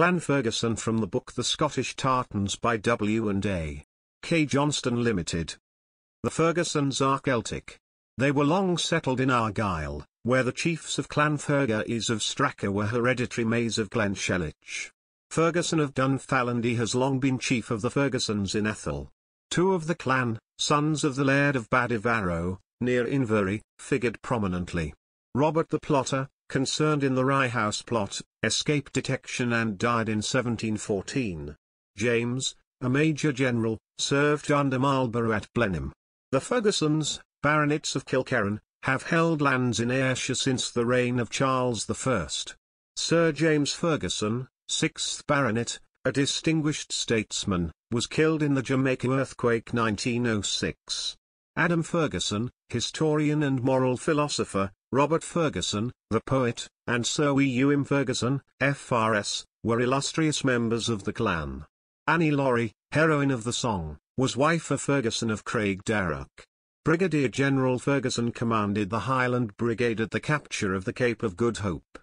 Clan Ferguson from the book The Scottish Tartans by W. and A. K. Johnston Limited. The Fergusons are Celtic. They were long settled in Argyll, where the chiefs of Clan Fergus of Strachur were hereditary Maers of Glenshellich. Ferguson of Dunfallandy has long been chief of the Fergusons in Atholl. Two of the clan, sons of the Laird of Badyfarow, near Inverury, figured prominently. Robert the Plotter, concerned in the Rye House plot, escaped detection and died in 1714. James, a major general, served under Marlborough at Blenheim. The Fergusons, baronets of Kilkerran, have held lands in Ayrshire since the reign of Charles I. Sir James Ferguson, 6th Baronet, a distinguished statesman, was killed in the Jamaica earthquake 1906. Adam Ferguson, historian and moral philosopher, Robert Ferguson, the poet, and Sir William Ferguson, FRS, were illustrious members of the clan. Annie Laurie, heroine of the song, was wife of Ferguson of Craigdarroch. Brigadier General Ferguson commanded the Highland Brigade at the capture of the Cape of Good Hope.